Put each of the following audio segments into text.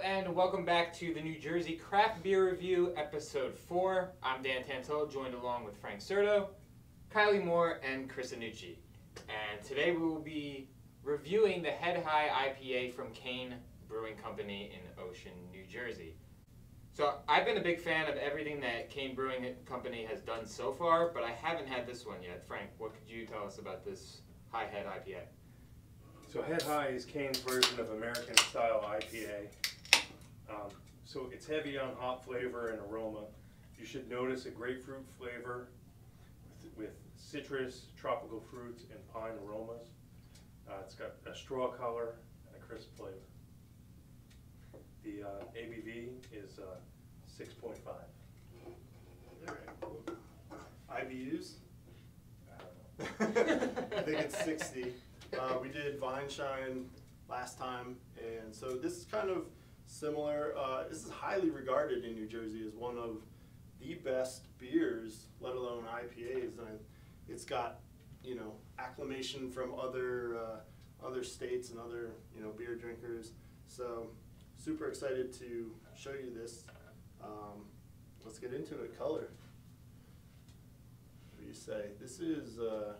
And welcome back to the New Jersey Craft Beer Review, Episode 4. I'm Dan Tantola, joined along with Frank Serto, Kylie Moore, and Chris Anucci. And today we will be reviewing the Head High IPA from Kane Brewing Company in Ocean, New Jersey. So I've been a big fan of everything that Kane Brewing Company has done so far, but I haven't had this one yet. Frank, what could you tell us about this High Head IPA? So Head High is Kane's version of American style IPA. Um, so it's heavy on hop flavor and aroma. You should notice a grapefruit flavor with, with citrus, tropical fruits, and pine aromas. Uh, it's got a straw color and a crisp flavor. The uh, ABV is uh, 6.5. Alright, cool. IBUs? I don't. I think it's 60. Uh, we did Vine Shine last time, and so this is kind of similar. Uh, this is highly regarded in New Jersey as one of the best beers, let alone IPAs, and it's got you know acclamation from other uh, other states and other you know beer drinkers. So super excited to show you this. Um, let's get into it. Color. What do you say? This is. Uh,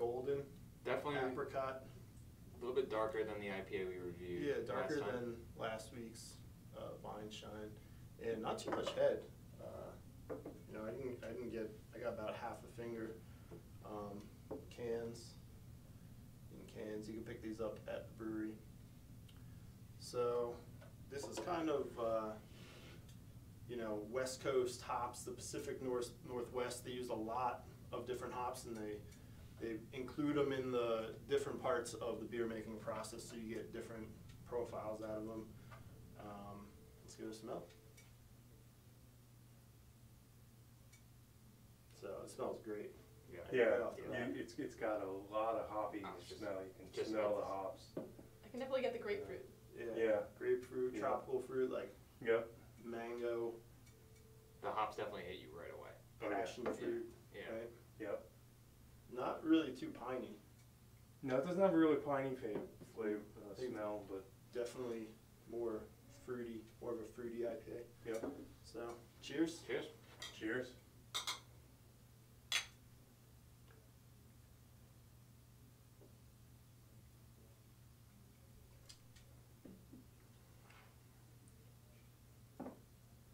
golden, Definitely apricot. A little bit darker than the IPA we reviewed. Yeah, darker last than last week's uh, Vine Shine, and not too much head. Uh, you know, I didn't, I didn't get, I got about half a finger. Um, cans, in cans, you can pick these up at the brewery. So, this is kind of, uh, you know, West Coast hops, the Pacific North Northwest. They use a lot of different hops, and they they include them in the different parts of the beer making process, so you get different profiles out of them. Um, let's give it a smell. So it smells great. Yeah. Yeah, Right off you, it's, it's got a lot of hoppy just- smell. You can just smell the hops. I can definitely get the grapefruit. Yeah. Yeah. Grapefruit, Yeah. tropical fruit like Yep. mango, The hops definitely hit you right away. Oh, yeah. passion fruit, Yeah. right? Yep. Not really too piney. No, it doesn't have a really piney flavor, flavor uh, smell, but Definitely more fruity, more of a fruity IPA. yep. So, cheers. Cheers. Cheers.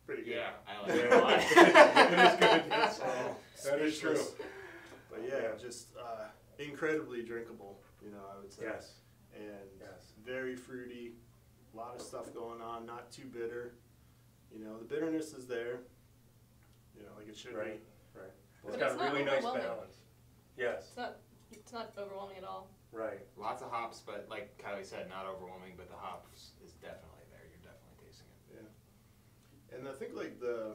Pretty good. Yeah, I like it a lot. It is good, yes. So, That is true. Speechless. But yeah, Yeah. just uh, incredibly drinkable, you know, I would say. Yes. And Yes. very fruity, a lot of stuff going on, not too bitter. You know, the bitterness is there, you know, like it should Right. be. Right. But It's got it's a really nice balance. Yes. It's not it's not overwhelming at all. Right. Lots of hops, but like Kylie said, not overwhelming, but the hops is definitely there. You're definitely tasting it. Yeah. And I think like the,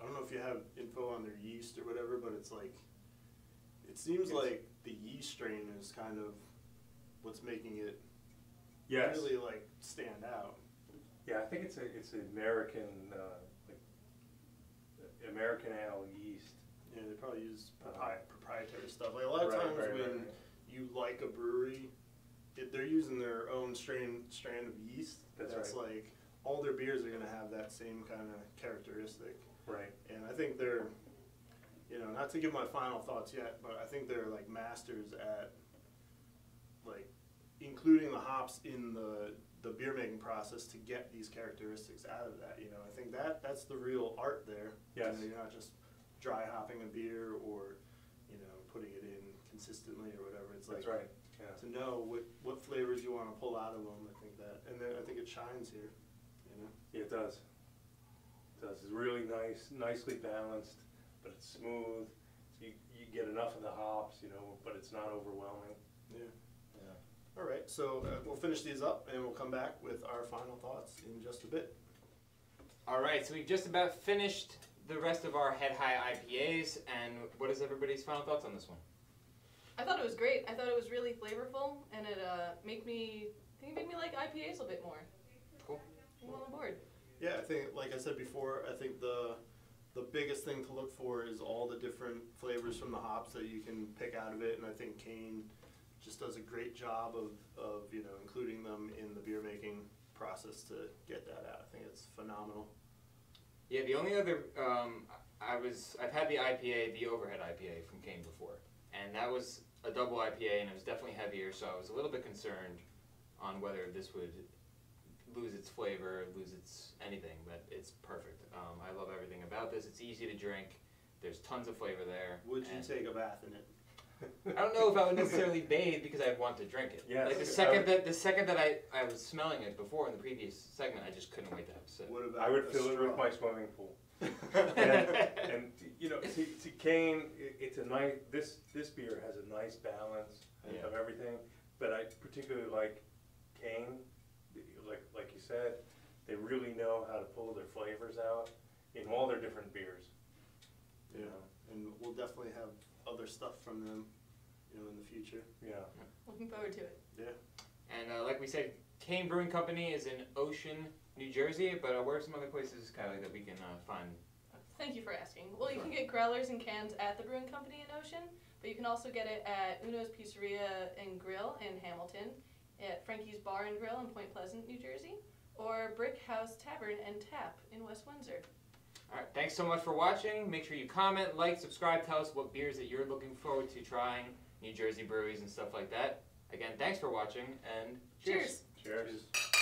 I don't know if you have info on their yeast or whatever, but it's like, it seems like the yeast strain is kind of what's making it Yes. really like stand out. Yeah, I think it's a it's an American uh, like American ale yeast. Yeah, they probably use Uh-huh. propri- proprietary stuff. Like a lot of Right, times right, when right. you like a brewery, it, they're using their own strain strand of yeast. That's like all their beers are gonna have that same kind of characteristic. Right. And I think they're, you know, not to give my final thoughts yet, but I think they're like masters at like including the hops in the the beer making process to get these characteristics out of that. You know, I think that that's the real art there. You know, you're not just dry hopping a beer or, you know, putting it in consistently or whatever. It's like That's right. Yeah. to know what what flavors you want to pull out of them. I think that, and then I think it shines here. You know. Yeah, it does. It does. It's really nice, nicely balanced, but it's smooth. You you get enough of the hops, you know, but it's not overwhelming. Yeah. Yeah. All right, so uh, we'll finish these up and we'll come back with our final thoughts in just a bit. All right, so we've just about finished the rest of our Head High IPAs, and what is everybody's final thoughts on this one? I thought it was great. I thought it was really flavorful, and it uh, made me I think it made me like IPAs a bit more. Cool. I'm on board. Yeah, I think, like I said before, I think the the biggest thing to look for is all the different flavors from the hops that you can pick out of it, and I think Kane just does a great job of, of you know including them in the beer making process to get that out. I think it's phenomenal. Yeah, the only other um, I was I've had the IPA, the overhead IPA from Kane before, and that was a double IPA, and it was definitely heavier. So I was a little bit concerned on whether this would lose its flavor, lose its anything. But it's perfect. Um, I love everything about this. It's easy to drink. There's tons of flavor there. Would you take a bath in it? I don't know if I would necessarily bathe because I'd want to drink it. Yes. Like the second that the second that I, I was smelling it before in the previous segment, I just couldn't wait to have a sip. What about I would a fill it with my swimming pool. and, and you know, to, to Kane, it, it's a nice. This this beer has a nice balance Yeah. of everything. But I particularly like Kane, like like you said, they really know how to pull their flavors out in all their different beers. Yeah, and we'll definitely have other stuff from them, you know, in the future. Yeah. Looking forward to it. Yeah. And uh, like we said, Kane Brewing Company is in Ocean, New Jersey. But uh, where are some other places, Kylie, that we can uh, find? Thank you for asking. Well, you can get growlers and cans at the Brewing Company in Ocean, but you can also get it at Uno's Pizzeria and Grill in Hamilton, at Frankie's Bar and Grill in Point Pleasant, New Jersey, or Brick House Tavern and Tap in West Windsor. All right, thanks so much for watching. Make sure you comment, like, subscribe. Tell us what beers that you're looking forward to trying, New Jersey breweries and stuff like that. Again, thanks for watching, and cheers. Cheers. Cheers.